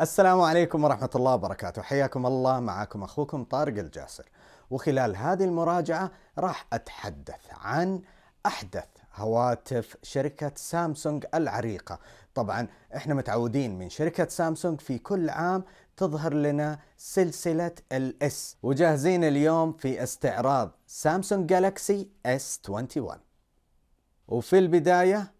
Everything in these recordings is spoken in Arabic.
السلام عليكم ورحمة الله وبركاته. حياكم الله. معكم أخوكم طارق الجاسر. وخلال هذه المراجعة راح أتحدث عن أحدث هواتف شركة سامسونج العريقة. طبعا إحنا متعودين من شركة سامسونج في كل عام تظهر لنا سلسلة ال S وجاهزين اليوم في استعراض سامسونج Galaxy S 21 وفي البداية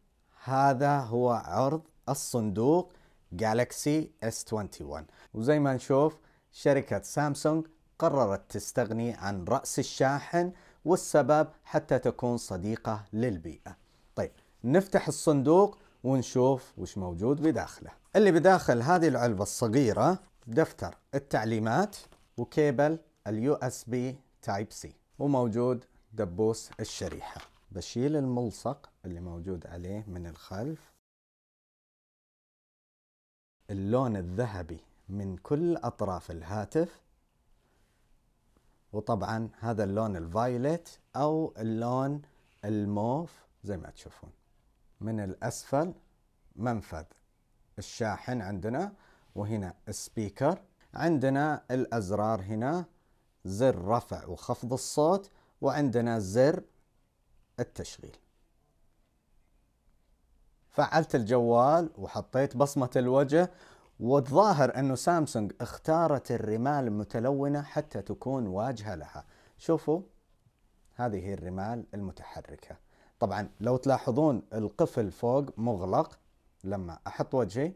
هذا هو عرض الصندوق Galaxy S 21 وزي ما نشوف شركة سامسونج قررت تستغني عن رأس الشاحن والسبب حتى تكون صديقة للبيئة. طيب نفتح الصندوق ونشوف وش موجود بداخله. اللي بداخل هذه العلبة الصغيرة دفتر التعليمات و cable ال USB Type-C وموجود دبوس الشريحة. بشيل الملصق اللي موجود عليه من الخلف. اللون الذهبي من كل أطراف الهاتف وطبعا هذا اللون ال violet أو اللون الموف زي ما تشوفون. من الأسفل منفذ الشاحن عندنا وهنا ال speaker. عندنا الأزرار هنا زر رفع وخفض الصوت وعندنا زر التشغيل. فعلت الجوال وحطيت بصمة الوجه والظاهر إنه سامسونج اختارت الرمال المتلونة حتى تكون واجهة لها. شوفوا هذه هي الرمال المتحركة. طبعا لو تلاحظون القفل فوق مغلق لما أحط وجهي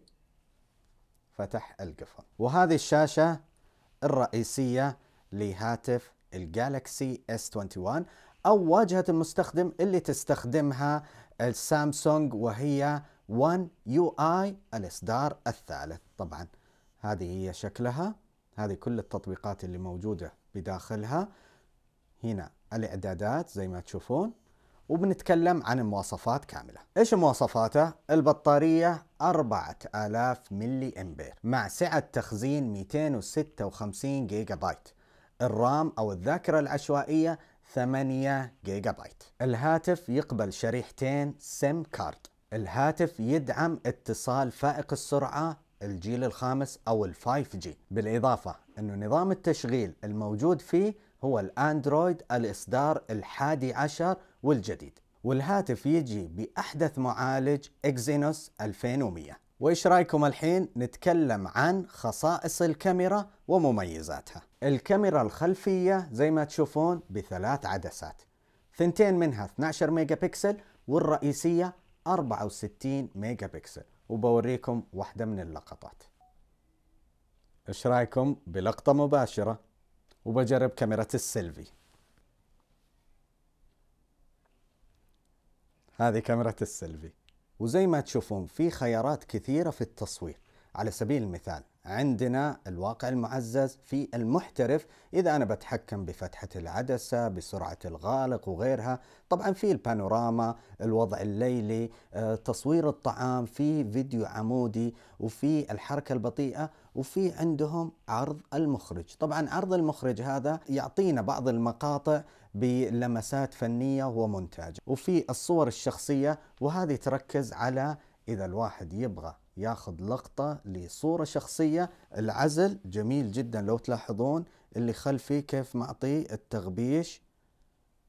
فتح القفل. وهذه الشاشة الرئيسية لهاتف ال Galaxy S21 أو واجهة المستخدم اللي تستخدمها السامسونج وهي 1 UI الإصدار الثالث. طبعا هذه هي شكلها هذه كل التطبيقات اللي موجودة بداخلها. هنا الإعدادات زي ما تشوفون وبنتكلم عن المواصفات كاملة. إيش مواصفاته؟ البطارية 4000 ملي أمبير مع سعة تخزين 256 جيجا بايت. ال RAM أو الذاكرة العشوائية 8 جيجا بايت الهاتف يقبل شريحتين SIM card الهاتف يدعم اتصال فائق السرعة الجيل الخامس أو ال 5 G بالإضافة إنه نظام التشغيل الموجود فيه هو الأندرويد الإصدار الحادي عشر والجديد. والهاتف يجي بأحدث معالج Exynos 2100 وإيش رأيكم الحين نتكلم عن خصائص الكاميرا ومميزاتها؟ الكاميرا الخلفية زي ما تشوفون بثلاث عدسات ثنتين منها 12 ميجا بكسل والرئيسية 64 ميجا بكسل وبوريكم واحدة من اللقطات. إيش رأيكم بلقطة مباشرة؟ وبجرب كاميرا السيلفي. هذه كاميرا السيلفي. وزي ما تشوفون في خيارات كثيرة في التصوير. على سبيل المثال عندنا الواقع المعزز في المحترف. إذا أنا بتحكم بفتحة العدسة بسرعة الغالق وغيرها طبعا في البانوراما الوضع الليلي آه، تصوير الطعام في فيديو عمودي وفي الحركة البطيئة وفي عندهم عرض المخرج. طبعا عرض المخرج هذا يعطينا بعض المقاطع بلمسات فنية ومونتاج وفي الصور الشخصية وهذه تركز على إذا الواحد يبغى ياخذ لقطة لصورة شخصية. العزل جميل جدا لو تلاحظون اللي خلفي كيف معطي التغبيش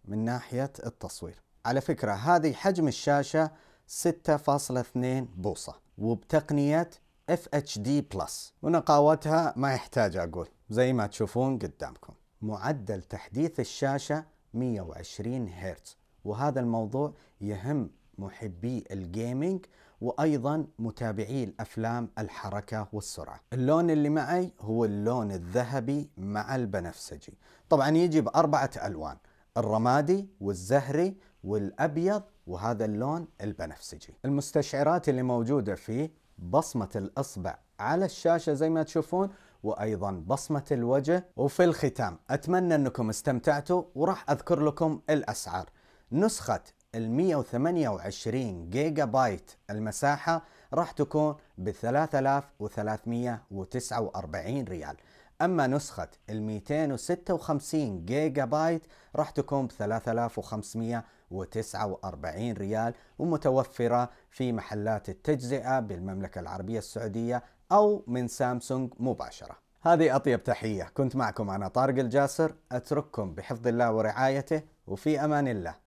من ناحية التصوير. على فكرة هذه حجم الشاشة 6.2 بوصة وبتقنية FHD Plus. ونقاوتها ما يحتاج أقول زي ما تشوفون قدامكم. معدل تحديث الشاشة 120 هرتز. وهذا الموضوع يهم محبي الجيمنج وأيضا متابعي الأفلام الحركة والسرعة. اللون اللي معي هو اللون الذهبي مع البنفسجي. طبعا يجي باربعه ألوان، الرمادي والزهري والأبيض وهذا اللون البنفسجي. المستشعرات اللي موجودة فيه بصمة الأصبع على الشاشة زي ما تشوفون وأيضا بصمة الوجه وفي الختام أتمنى أنكم استمتعتوا وراح أذكر لكم الأسعار. نسخة ال 128 جيجا بايت المساحة راح تكون ب 3349 ريال. أما نسخة ال 256 جيجا بايت راح تكون ب 3549 ريال ومتوفرة في محلات التجزئة بالمملكة العربية السعودية أو من سامسونج مباشرة. هذه أطيب تحية. كنت معكم أنا طارق الجاسر. أترككم بحفظ الله ورعايته وفي أمان الله.